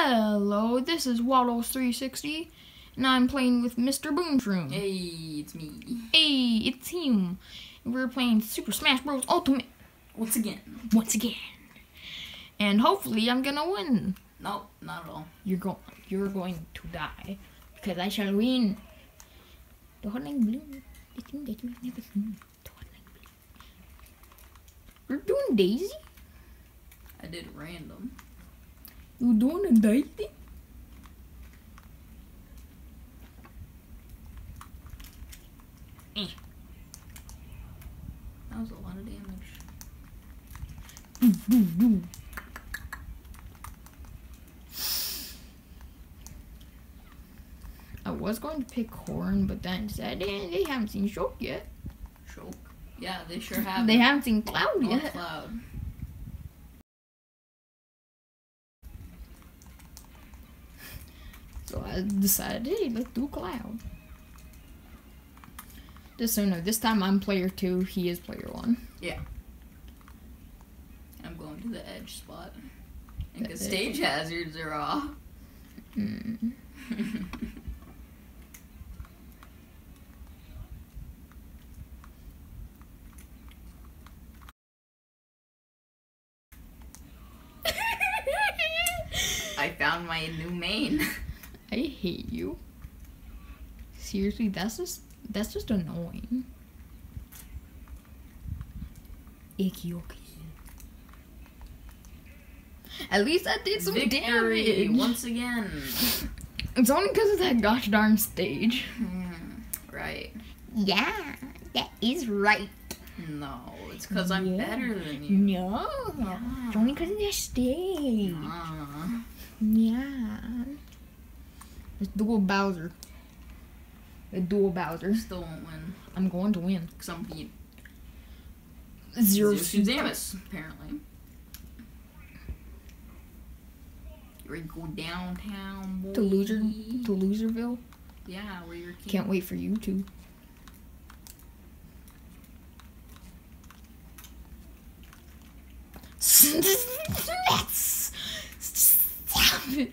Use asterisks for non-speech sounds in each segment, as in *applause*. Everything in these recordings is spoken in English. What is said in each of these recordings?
Hello, this is Waddles360, and I'm playing with Mr. Boomshroom. Hey, it's me. Hey, it's him. We're playing Super Smash Bros. Ultimate Once again. once again. And hopefully I'm gonna win. Nope, not at all. You're going you're going to die. Because I shall win. The hotline blue. The thing that you've never seen. The hotline blue. We're doing Daisy? I did random. You doing a Daisy? That was a lot of damage. Boom, boom, boom. I was going to pick Horn, but then said they, they haven't seen Shulk yet. Choke. Yeah, they sure have. They haven't seen Cloud North yet. Cloud. So I decided, hey, let's do Cloud. Just so you know, this time I'm player two, he is player one. Yeah. I'm going to the edge spot. And The the stage hazards are off. Hmm. *laughs* I found my new main. *laughs* I hate you. Seriously, that's just that's just annoying. Icky okay. At least I did some Victory damage. once again. *laughs* It's only because of that gosh darn stage. Hmm, right. Yeah, that is right. No, it's because I'm better than you. No, it's only because of that stage. Yeah. Let's duel Bowser. The duel Bowser. still won't win. I'm going to win. Because I'm beat Zero Zeus Sudamus, apparently. You ready to go downtown, boy? to loser to Loserville. Yeah, where your king. Can't wait for you to. *laughs* Stop it.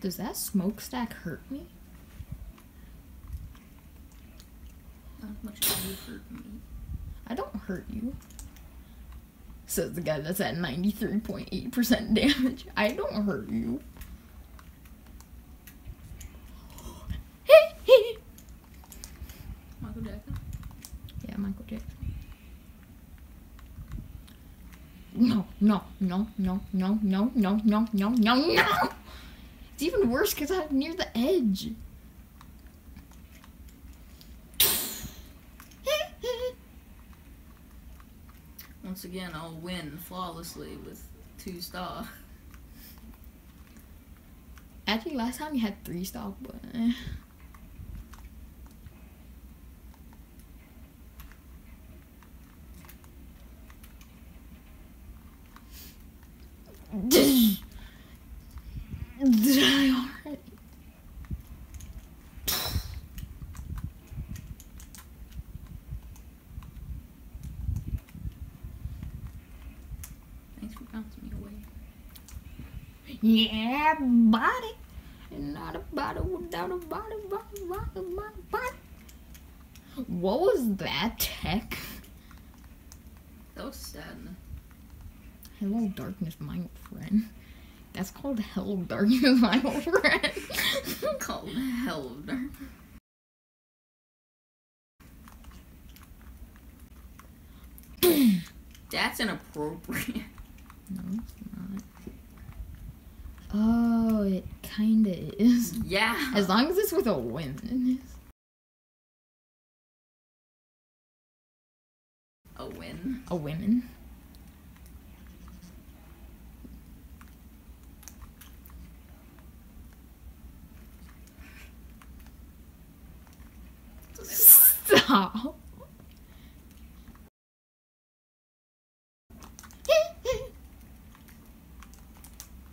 Does that smokestack hurt me? Not much as you hurt me. I don't hurt you. Says the guy that's at 93.8% damage. I don't hurt you. Michael Jackson. yeah, Michael Jackson. No, no, no, no, no, no, no, no, no, no, no! It's even worse because I'm near the edge. *laughs* Once again, I'll win flawlessly with two star. *laughs* Actually, last time you had three stock, but eh. Did I already? Thanks for bouncing me away. Yeah, body. And not a body without a body, body, body, body, body. What was that tech? So sad. Hello, darkness, my old friend. That's called Hello, darkness, my old friend. *laughs* Called hell of dark. *clears throat* That's inappropriate. no. Oh, it kinda is. Yeah. As long as it's with a woman. a win. A women. Stop.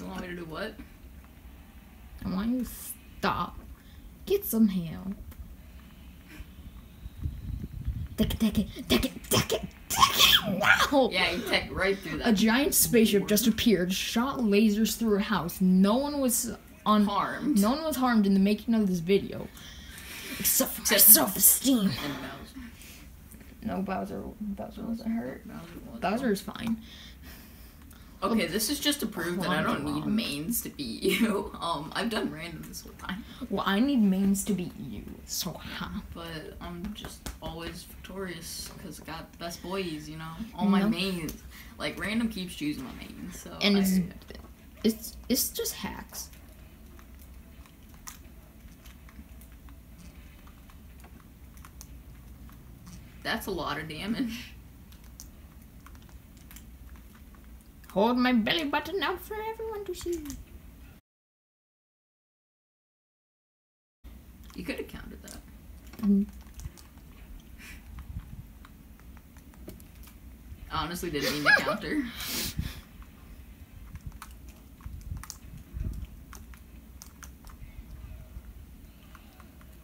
You want me to do what? I want you to stop. Get some help. Take it, take it, take it, take it, take it now! Yeah, you tech right through that. A giant spaceship just appeared, shot lasers through a house. No one was on. harmed. No one was harmed in the making of this video, except for Except- self-esteem. And Bowser. No, Bowser. Bowser wasn't hurt. Bowser was. Bowser is fine. Okay, this is just to prove that I don't need mains to beat you. *laughs* Um, I've done random this whole time, Well, I need mains to beat you. So, huh? but I'm just always victorious because I got the best boys. You know, all my No. mains. Like random keeps choosing my mains, so And I- it's it's it's just hacks. that's a lot of damage. *laughs* Hold my belly button out for everyone to see. You could have counted that. Mm. Honestly didn't mean to counter. *laughs*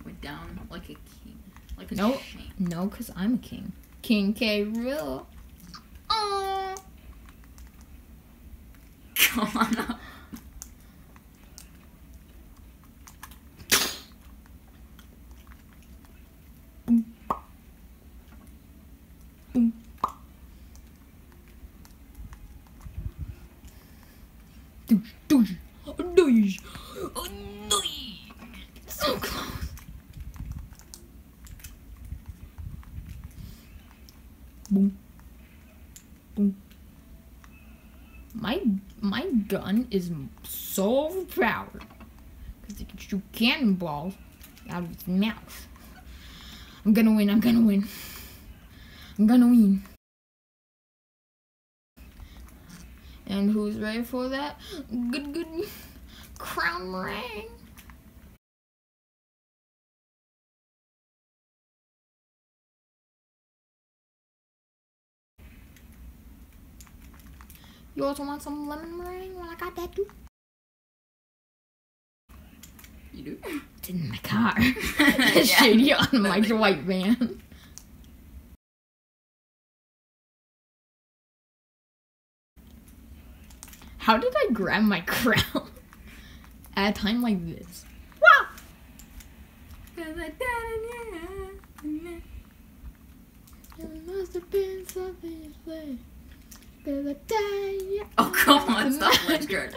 Went down like a king. Like a Nope. shame. No, cause I'm a king. King K. Rool. Oh. Come on up. Douche, douche, douche, douche. So close. Boom. Boom. My my gun is so overpowered because it can shoot cannonballs out of its mouth. I'm gonna win. I'm gonna win. I'm gonna win. And who's ready for that? Good, good. Crown ring. You also want some lemon meringue? Well, I got that too. You do? It's in my car. *laughs* *laughs* Yeah. Shady on *laughs* my white van. How did I grab my crown at a time like this? Wow! It must have been something you. Cause I died. Oh come on, stop ledge guard.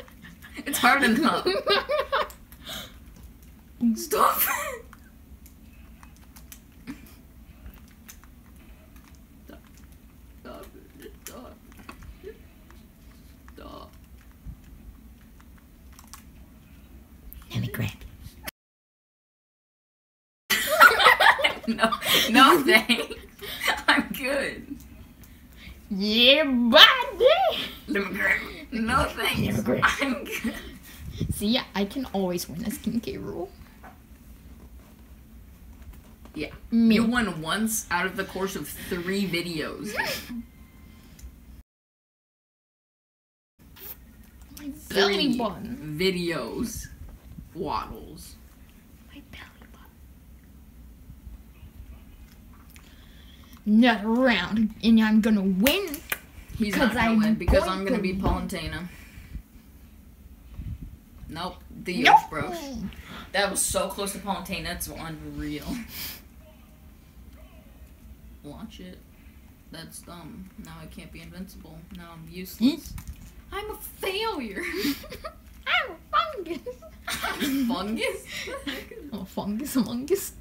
It's hard enough. Stop. Stop. Stop. Stop. Stop. Let me grab. *laughs* No, no thanks. Yeah, buddy! Let me grab. No thanks. I'm good. See, I can always win as King K. Rool. Yeah. Me. You won once out of the course of three videos. *laughs* My belly button. videos. Waddles. My belly button. Another round, and I'm gonna win. He's not gonna I'm win because going I'm gonna to be win. Nope. The Nope. Yosh bro. That was so close to Palutena, it's unreal. Launch it. That's dumb. Now I can't be invincible. Now I'm useless. Hmm? I'm a failure. *laughs* I'm a fungus. *laughs* Fungus? *laughs* I'm a fungus among us.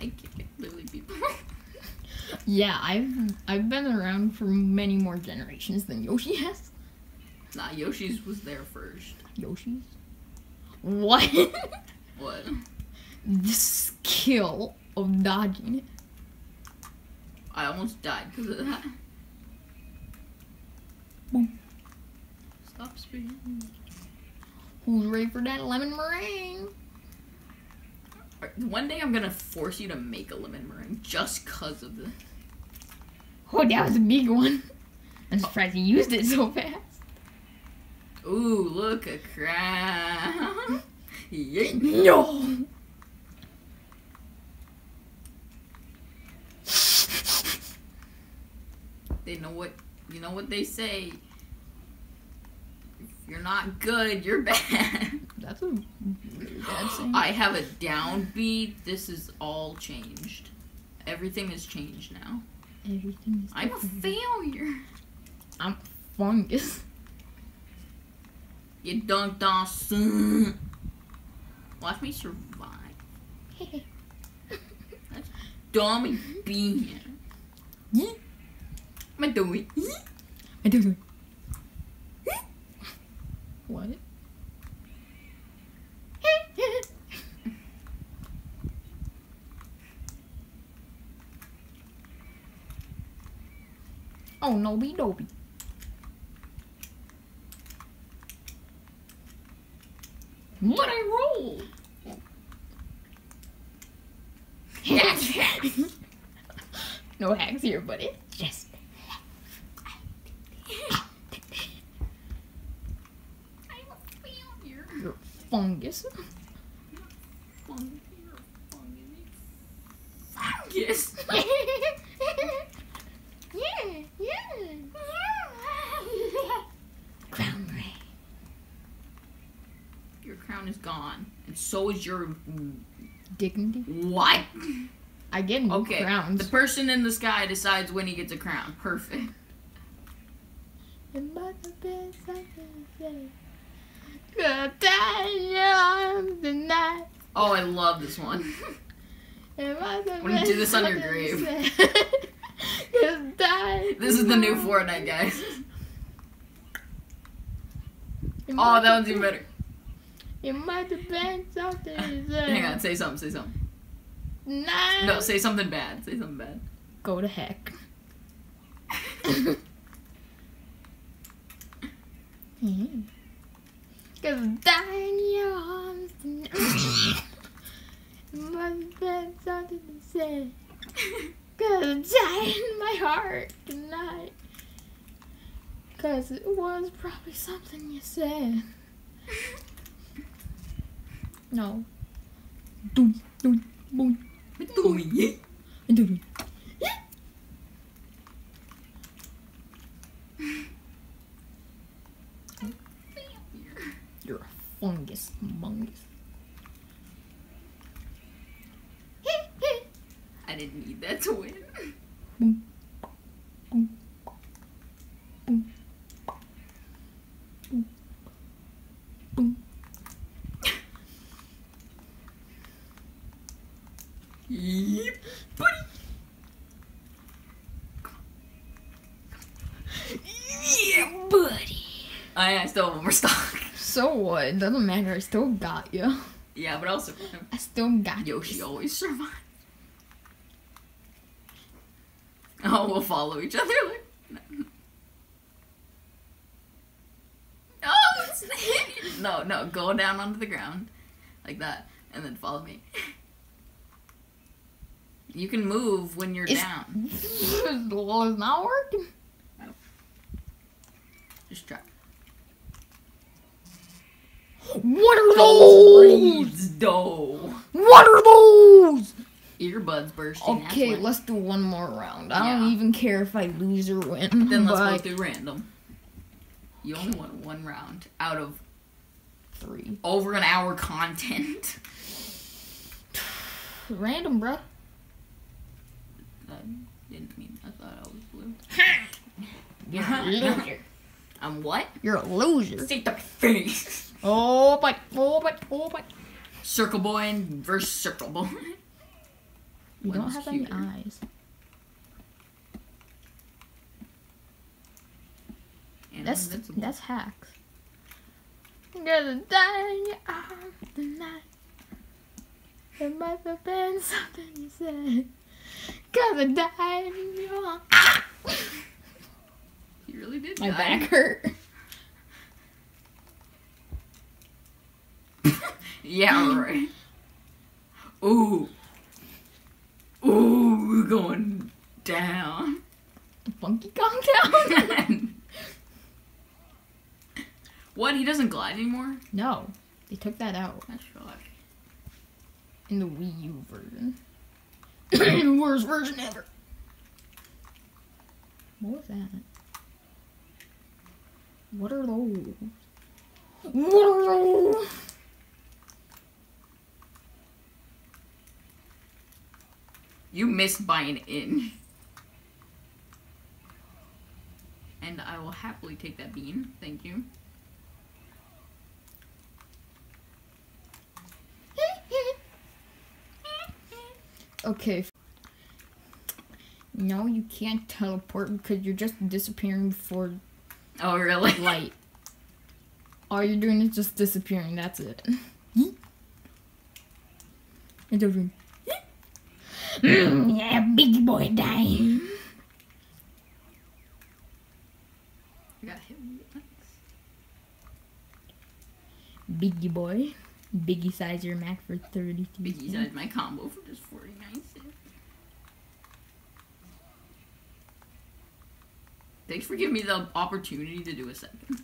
I kick it, literally people. *laughs* Yeah, I've I've been around for many more generations than Yoshi has. nah, Yoshi's was there first. Yoshi's? What? What? *laughs* the skill of dodging it. I almost died because of that. Boom. Stop speaking. Who's ready for that lemon meringue? One day I'm gonna force you to make a lemon meringue just cause of this. Oh, that was a big one. I'm oh. surprised you used it so fast. Ooh, look a crown. *laughs* Yay. No. They know what you know what they say. If you're not good, you're bad. That's a really bad saying. I have a downbeat. This is all changed. Everything has changed now. Everything is I'm a failure. I'm fungus. You dunked on soon. Watch me survive. *laughs* Dummy bean. Yeet. My dummy. I do it. What? Oh, no, be dopey. What I rolled? *laughs* no hacks here, buddy. Just. A failure. You're fungus. Fungus. Fungus. *laughs* yeah, yeah. Crown ray. Your crown is gone, and so is your Dignity. what? I get Okay, crowns. the person in the sky decides when he gets a crown. Perfect. It must have been something to say. Good times tonight. Oh, I love this one. when must have Wanna been do this on your grave. to say. *laughs* Good times This is the new. Fortnite, guys. Oh, that one's even better. It might have been something. *laughs* Hang on, say something, say something. Night. No, say something bad. Say something bad. Go to heck. *laughs* Cause dying in your arms tonight. Must have been something to say. Cause I'm dying in my heart tonight. Cause it was probably something you said. *laughs* No. Doom, doom, boom, Dummy. doom. You're a fungus, mungus. I didn't need that to win. Boom. Boom. Boom. Boom. Boom. Yeep, buddy. Yeah, buddy. Oh, I, I still have one more stock. So what? It doesn't matter. I still got you. Yeah, but also survive. I still got Yoshi you. always survives. Oh, we'll follow each other. Like, *laughs* oh. No, no, go down onto the ground like that, and then follow me. *laughs* You can move when you're It's- down. *laughs* well, it's not working. Just try. What are those? Dough. What are those? Earbuds bursting. Okay, let's do one more round. I don't even care if I lose or win. Then let's but go through random. You only won one round out of three. over an hour content. *sighs* Random, bro. Uh, didn't mean. I thought I was blue. *laughs* You're a *laughs* loser. I'm what? You're a loser. To my face. *laughs* Oh, but, oh, but, oh, but. Circle boy and versus circle boy. You don't have any eyes. And That's invincible. that's hacks. Gonna die in your arms tonight. It must have been something you said. Gonna die in your arms. Ah! He really did. My die. back hurt. *laughs* Yeah, right. Ooh. Ooh, we're going down. Funky Kong down. *laughs* what? He doesn't glide anymore? no, they took that out That's shock. in the Wii U version. Worst version ever. What was that? What are those? What are those? You missed by an inch. And I will happily take that bean. Thank you. Okay. No, you can't teleport because you're just disappearing before Oh, really? *laughs* light. All you're doing is just disappearing. That's it. It's over. Mm, yeah, big boy dying. I got hit once. Biggie boy. Biggie size your Mac for 32 Biggie size my combo for just 49 cents. Thanks for giving me the opportunity to do a second.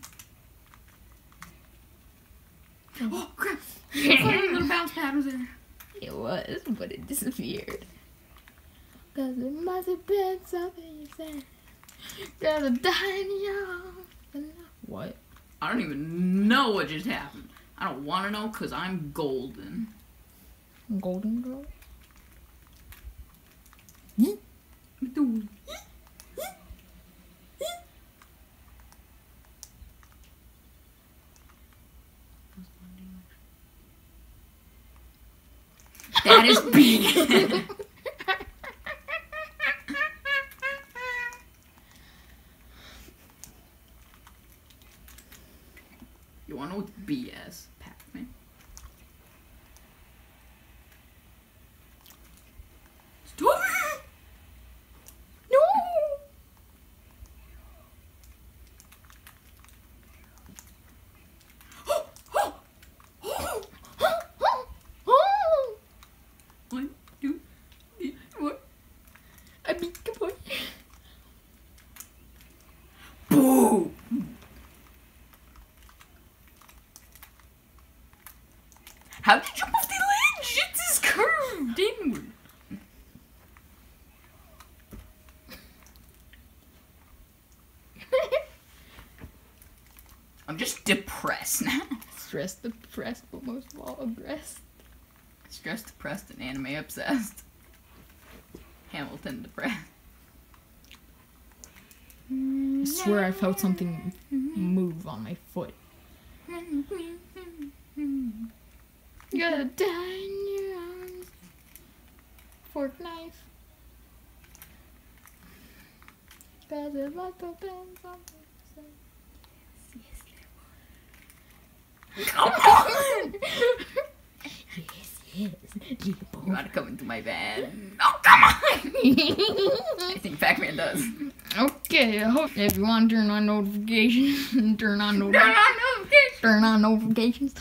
Oh, oh crap! Funny little bounce pad was there. It was, but it disappeared. Cause it must have been something you said. Cause I died in your. What? I don't even know what just happened. I don't want to know because I'm golden. Golden girl? That is B. *laughs* you want to know what's BS? Pac-Man. Stop! No! One, two, three, four. I beat the boy. Boo! How did you jump off the ledge? It's just curved inward. *laughs* I'm just depressed now. Stressed, depressed, but most of all, aggressed. Stressed, depressed, and anime obsessed. Hamilton depressed. I swear I felt something move on my foot. *laughs* Gotta *laughs* die in your arms. Fork knife. Cause it must have been something. Come on! *laughs* yes, yes, dear You boy. to come into my bed? *laughs* Oh, come on! I think Pac-Man does. okay, I hope if you want to turn on notifications, turn on notifications. no, no, bitch. turn on notifications.